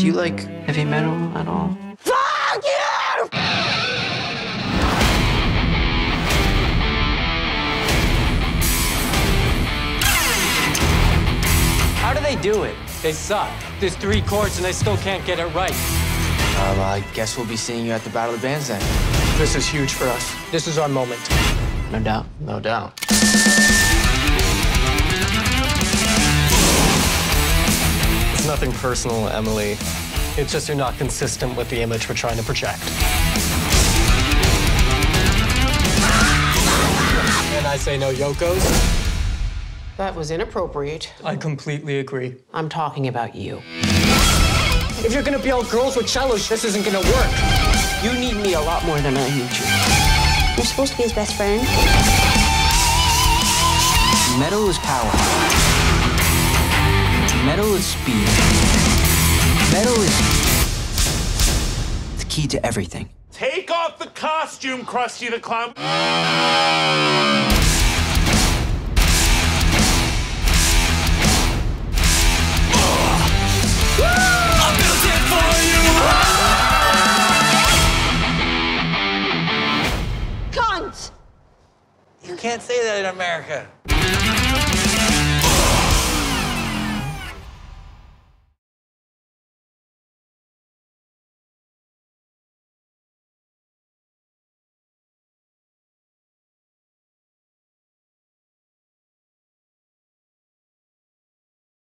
Do you like heavy metal at all? Fuck you! How do they do it? They suck. There's three chords and they still can't get it right. Uh, well, I guess we'll be seeing you at the Battle of the Bands then. This is huge for us. This is our moment. No doubt. No doubt. Nothing personal, Emily. It's just you're not consistent with the image we're trying to project. And I say no Yokos. That was inappropriate. I completely agree. I'm talking about you. If you're gonna be all girls with cellos, this isn't gonna work. You need me a lot more than I need you. You're supposed to be his best friend. Metal is power. Metal is speed. Metal is the key to everything. Take off the costume, Krusty the Clown. Cunt! You can't say that in America.